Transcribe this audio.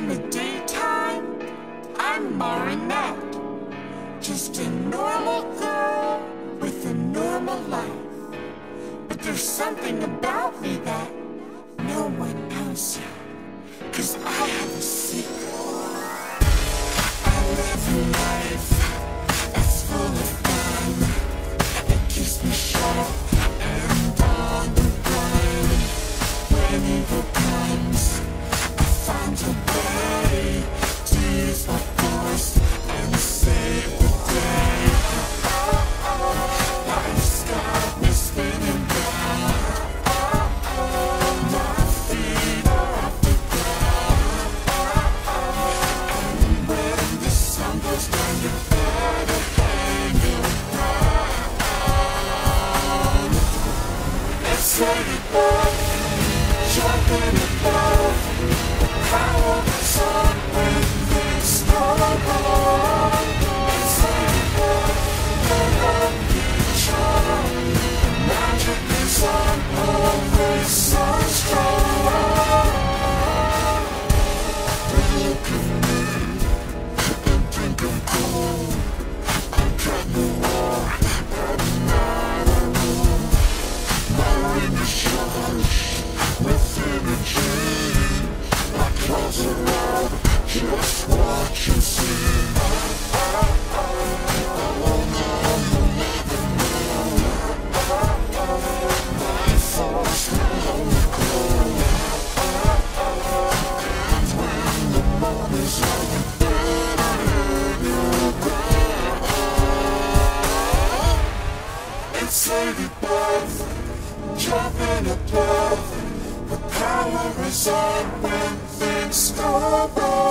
In the daytime, I'm Marinette. Just a normal girl with a normal life. But there's something about me that no one knows yet. Cause I have a secret. I live a life that's full of fun. It keeps me sharp and on the run. When evil moment's over, you better hang around. It's ladybug, jumping above. The power is on when things